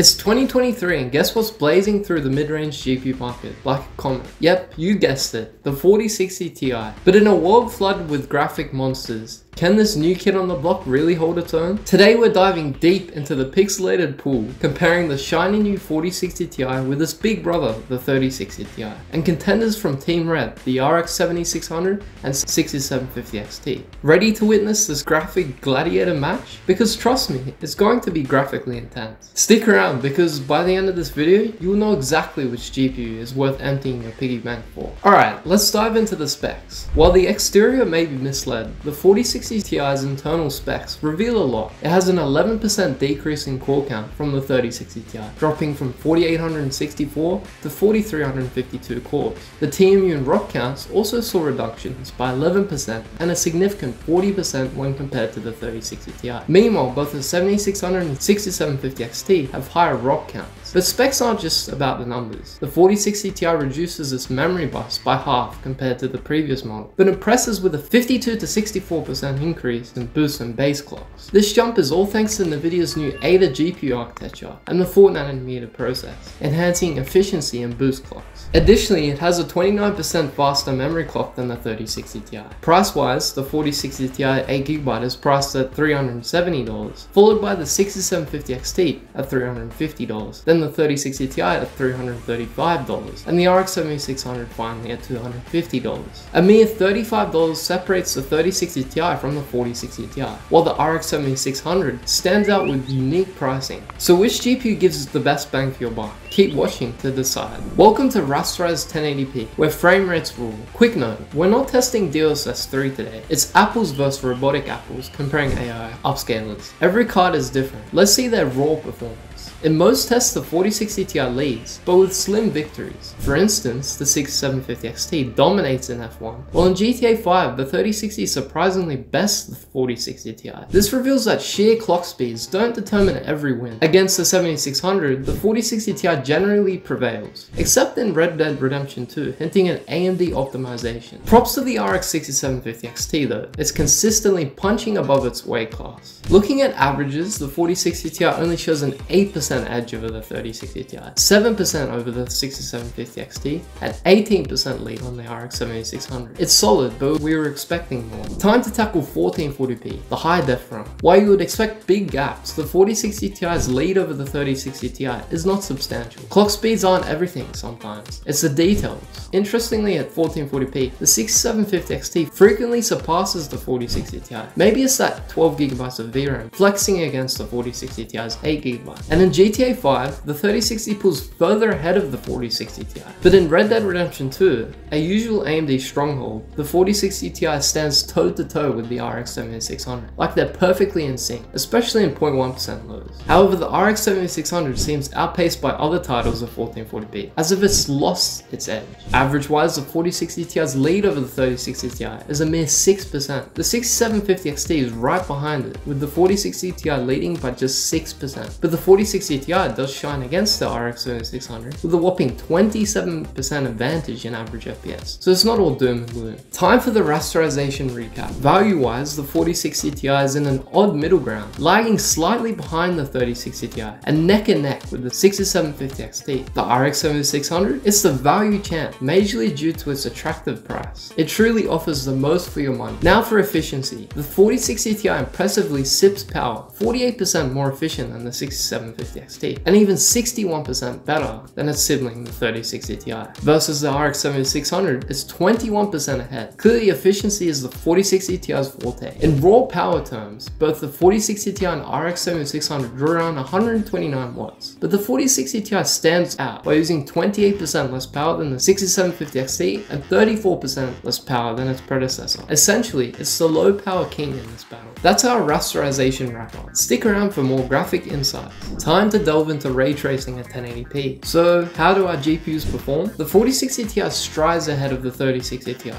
It's 2023 and guess what's blazing through the mid-range GPU market like a comet? Yep, you guessed it, the 4060 Ti. But in a world flooded with graphic monsters, can this new kid on the block really hold its own? Today we're diving deep into the pixelated pool, comparing the shiny new 4060 Ti with its big brother, the 3060 Ti, and contenders from Team Red, the RX 7600 and 6750 XT. Ready to witness this graphic gladiator match? Because trust me, it's going to be graphically intense. Stick around because by the end of this video, you will know exactly which GPU is worth emptying your piggy bank for. Alright, let's dive into the specs. While the exterior may be misled, the 4060 3060 Ti's internal specs reveal a lot. It has an 11% decrease in core count from the 3060 Ti, dropping from 4864 to 4352 cores. The TMU and ROP counts also saw reductions by 11% and a significant 40% when compared to the 3060 Ti. Meanwhile, both the 7600 and 6750 XT have higher ROP counts. But specs aren't just about the numbers. The 4060 Ti reduces its memory bus by half compared to the previous model, but impresses with a 52 to 64% increase in boost and base clocks. This jump is all thanks to Nvidia's new Ada GPU architecture and the 4nm process, enhancing efficiency and boost clocks. Additionally, it has a 29% faster memory clock than the 3060 Ti. Price-wise, the 4060 Ti 8GB is priced at $370, followed by the 6750 XT at $350, then the 3060 Ti at $335, and the RX 7600 finally at $250. A mere $35 separates the 3060 Ti from the 4060 Ti, while the RX 7600 stands out with unique pricing. So which GPU gives the best bang for your buck? Keep watching to decide. Welcome to Rasterized 1080p, where frame rates rule. Quick note, we're not testing DLSS 3 today. It's apples versus robotic apples comparing AI upscalers. Every card is different. Let's see their raw performance. In most tests the 4060 Ti leads, but with slim victories. For instance, the 6750 XT dominates in F1, while in GTA 5 the 3060 surprisingly bests the 4060 Ti. This reveals that sheer clock speeds don't determine every win. Against the 7600, the 4060 Ti generally prevails, except in Red Dead Redemption 2, hinting at AMD optimization. Props to the RX 6750 XT though, it's consistently punching above its weight class. Looking at averages, the 4060 Ti only shows an 8% 6% edge over the 3060 Ti, 7% over the 6750 XT, and 18% lead on the RX 7600. It's solid, but we were expecting more. Time to tackle 1440p, the high def run. While you would expect big gaps, the 4060 Ti's lead over the 3060 Ti is not substantial. Clock speeds aren't everything sometimes, it's the details. Interestingly, at 1440p, the 6750 XT frequently surpasses the 4060 Ti. Maybe it's that 12GB of VRAM flexing against the 4060 Ti's 8GB. And in GTA 5, the 3060 pulls further ahead of the 4060 Ti. But in Red Dead Redemption 2, a usual AMD stronghold, the 4060 Ti stands toe to toe with the RX 7600, like they're perfectly in sync, especially in 0.1% lows. However, the RX 7600 seems outpaced by other titles of 1440p, as if it's lost its edge. Average wise, the 4060 Ti's lead over the 3060 Ti is a mere 6%. The 6750 XT is right behind it, with the 4060 Ti leading by just 6%, but the 4060 CTI does shine against the RX 7600 with a whopping 27% advantage in average FPS. So it's not all doom and gloom. Time for the rasterization recap. Value-wise, the 4060 Ti is in an odd middle ground, lagging slightly behind the 3060 Ti and neck and neck with the 6750 XT. The RX 7600 is the value champ, majorly due to its attractive price. It truly offers the most for your money. Now for efficiency. The 4060 Ti impressively sips power, 48% more efficient than the 6750 XT, and even 61% better than its sibling, the 3060 Ti. Versus the RX 7600, it's 21% ahead. Clearly, efficiency is the 4060 Ti's forte. In raw power terms, both the 4060 Ti and RX 7600 draw around 129 watts, but the 4060 Ti stands out by using 28% less power than the 6750 XT and 34% less power than its predecessor. Essentially, it's the low power king in this battle. That's our rasterization wrap up. Stick around for more graphic insights. Time to delve into ray tracing at 1080p. So how do our GPUs perform? The 4060 Ti strides ahead of the 3060 Ti,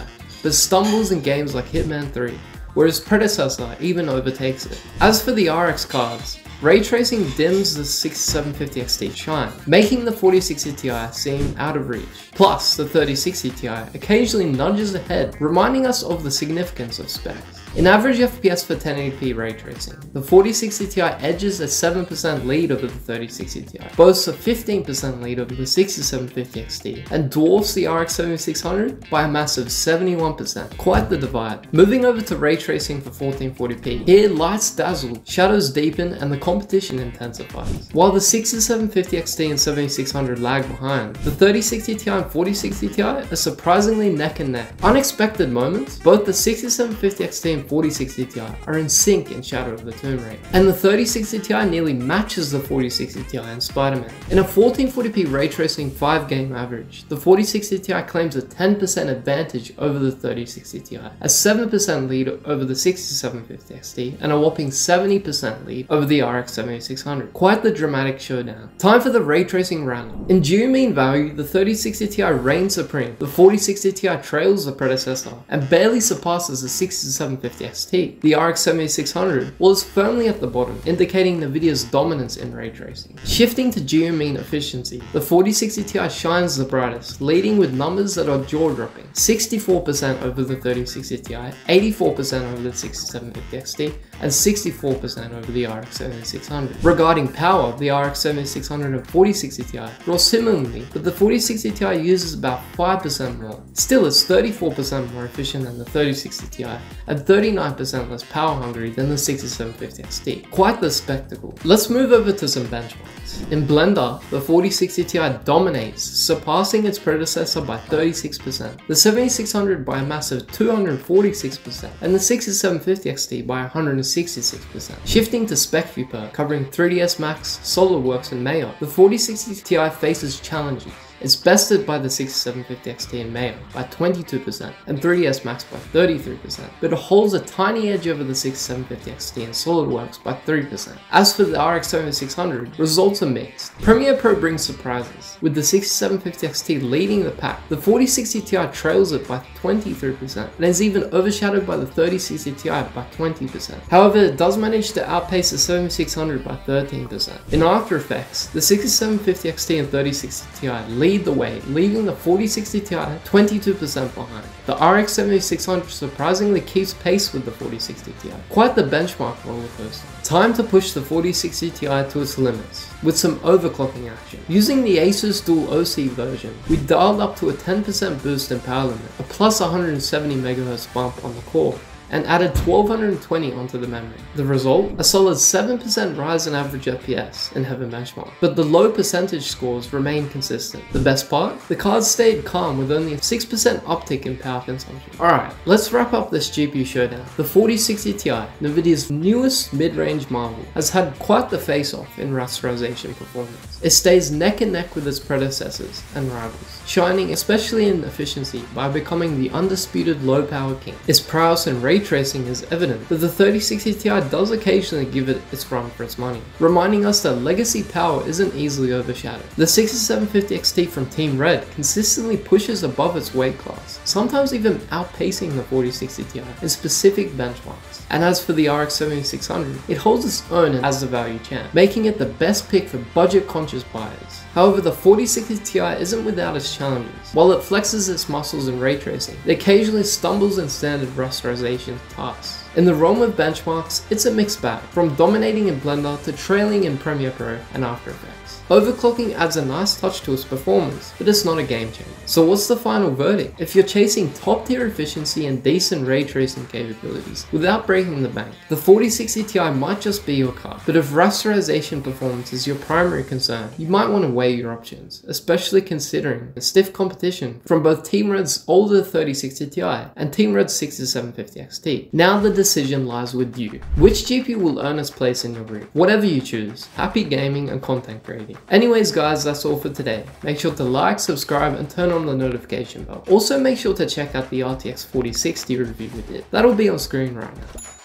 but stumbles in games like Hitman 3, where its predecessor even overtakes it. As for the RX cards, Ray tracing dims the 6750 XT shine, making the 4060 Ti seem out of reach. Plus, the 3060 Ti occasionally nudges ahead, reminding us of the significance of specs. In average FPS for 1080p ray tracing, the 4060 Ti edges a 7% lead over the 3060 Ti, boasts a 15% lead over the 6750 XT, and dwarfs the RX 7600 by a massive 71%. Quite the divide. Moving over to ray tracing for 1440p, here lights dazzle, shadows deepen, and the competition intensifies. While the 6750 XT and 7600 lag behind, the 3060 Ti and 4060 Ti are surprisingly neck and neck. Unexpected moments, both the 6750 XT and 4060 Ti are in sync in Shadow of the Tomb Raider, and the 3060 Ti nearly matches the 4060 Ti in Spider-Man. In a 1440p ray tracing 5 game average, the 4060 Ti claims a 10% advantage over the 3060 Ti, a 7% lead over the 6750 XT, and a whopping 70% lead over the RX 7600. Quite the dramatic showdown. Time for the ray tracing round. In geomean value, the 3060 Ti reigns supreme, the 4060 Ti trails the predecessor, and barely surpasses the 6750 XT. The RX 7600 was firmly at the bottom, indicating NVIDIA's dominance in ray tracing. Shifting to geomean efficiency, the 4060 Ti shines the brightest, leading with numbers that are jaw-dropping. 64% over the 3060 Ti, 84% over the 6750 XT, and 64% over the RX 7600. Regarding power, the RX 7600 and 4060 Ti draw similarly, but the 4060 Ti uses about 5% more. Still, it's 34% more efficient than the 3060 Ti and 39% less power hungry than the 6750 XT. Quite the spectacle. Let's move over to some benchmarks. In Blender, the 4060 Ti dominates, surpassing its predecessor by 36%, the 7600 by a massive 246%, and the 6750 XT by 166%. Shifting to spec SPECviewperf, covering 3ds Max, SolidWorks, and Maya, the 4060 Ti faces challenges. It's bested by the 6750 XT in Maya by 22% and 3ds Max by 33%, but it holds a tiny edge over the 6750 XT and SolidWorks by 3%. As for the RX 7600, results are mixed. Premiere Pro brings surprises, with the 6750 XT leading the pack. The 4060 Ti trails it by 23% and is even overshadowed by the 3060 Ti by 20%. However, it does manage to outpace the 7600 by 13%. In After Effects, the 6750 XT and 3060 Ti lead lead the way, leaving the 4060 Ti 22% behind. The RX 7600 surprisingly keeps pace with the 4060 Ti. Quite the benchmark roller coaster. Time to push the 4060 Ti to its limits, with some overclocking action. Using the Asus Dual OC version, we dialed up to a 10% boost in power limit, a plus 170 MHz bump on the core, and added 1220 onto the memory. The result? A solid 7% rise in average FPS in Heaven Benchmark, but the low percentage scores remain consistent. The best part? The card stayed calm with only a 6% uptick in power consumption. Alright, let's wrap up this GPU showdown. The 4060 Ti, NVIDIA's newest mid-range marvel, has had quite the face-off in rasterization performance. It stays neck and neck with its predecessors and rivals, shining especially in efficiency by becoming the undisputed low power king. Its prowess in ray tracing is evident, but the 3060 Ti does occasionally give it its run for its money, reminding us that legacy power isn't easily overshadowed. The 6750 XT from Team Red consistently pushes above its weight class, sometimes even outpacing the 4060 Ti in specific benchmarks. And as for the RX 7600, it holds its own as the value champ, making it the best pick for budget conscious buyers. However, the 4060 Ti isn't without its challenges. While it flexes its muscles in ray tracing, it occasionally stumbles in standard rasterization tasks. In the realm of benchmarks, it's a mixed bag, from dominating in Blender to trailing in Premiere Pro and After Effects. Overclocking adds a nice touch to its performance, but it's not a game changer. So what's the final verdict? If you're chasing top tier efficiency and decent ray tracing capabilities without breaking the bank, the 4060 Ti might just be your car. But if rasterization performance is your primary concern, you might want to your options, especially considering the stiff competition from both Team Red's older 3060 Ti and Team Red's 6750 XT. Now the decision lies with you. Which GPU will earn its place in your group? Whatever you choose, happy gaming and content creating. Anyways guys, that's all for today. Make sure to like, subscribe and turn on the notification bell. Also make sure to check out the RTX 4060 review we did. That'll be on screen right now.